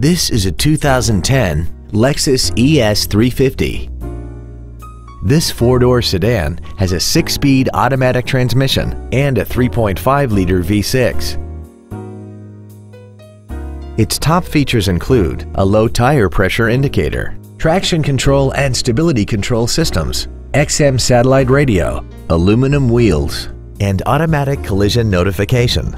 This is a 2010 Lexus ES350. This four-door sedan has a six-speed automatic transmission and a 3.5-liter V6. Its top features include a low tire pressure indicator, traction control and stability control systems, XM satellite radio, aluminum wheels, and automatic collision notification.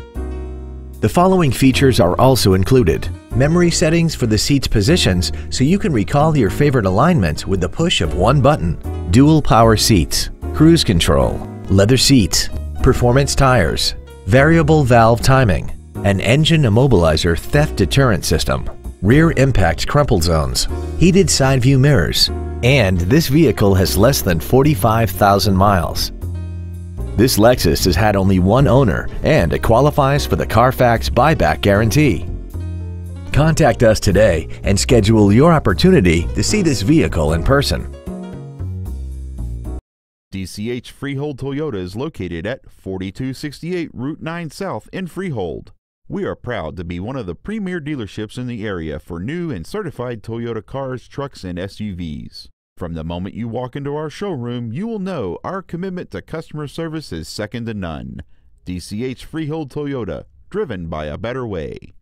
The following features are also included. Memory settings for the seat's positions so you can recall your favorite alignments with the push of one button. Dual power seats, cruise control, leather seats, performance tires, variable valve timing, an engine immobilizer theft deterrent system, rear impact crumple zones, heated side view mirrors, and this vehicle has less than 45,000 miles. This Lexus has had only one owner and it qualifies for the Carfax buyback guarantee. Contact us today and schedule your opportunity to see this vehicle in person. DCH Freehold Toyota is located at 4268 Route 9 South in Freehold. We are proud to be one of the premier dealerships in the area for new and certified Toyota cars, trucks, and SUVs. From the moment you walk into our showroom, you will know our commitment to customer service is second to none. DCH Freehold Toyota, driven by a better way.